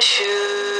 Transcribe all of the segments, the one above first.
shoes.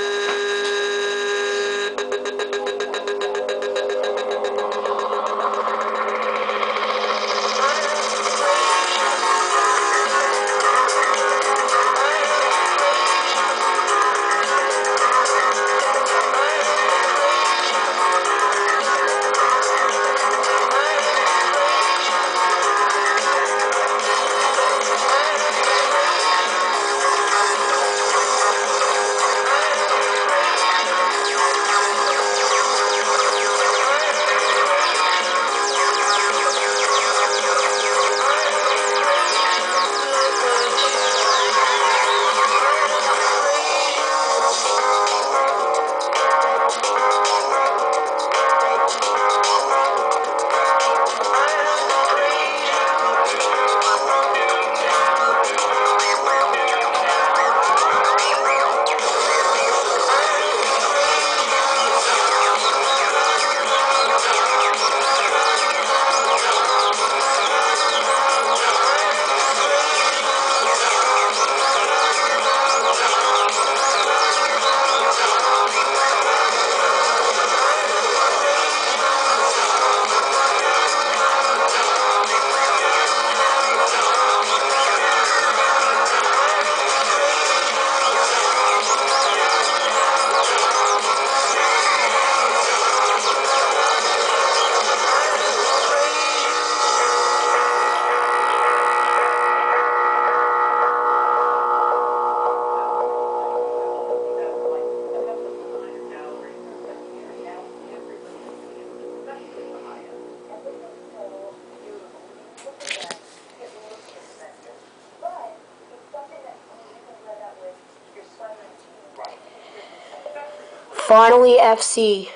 Finally, FC.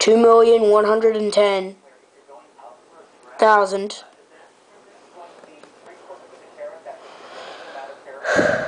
Two million one hundred and ten thousand.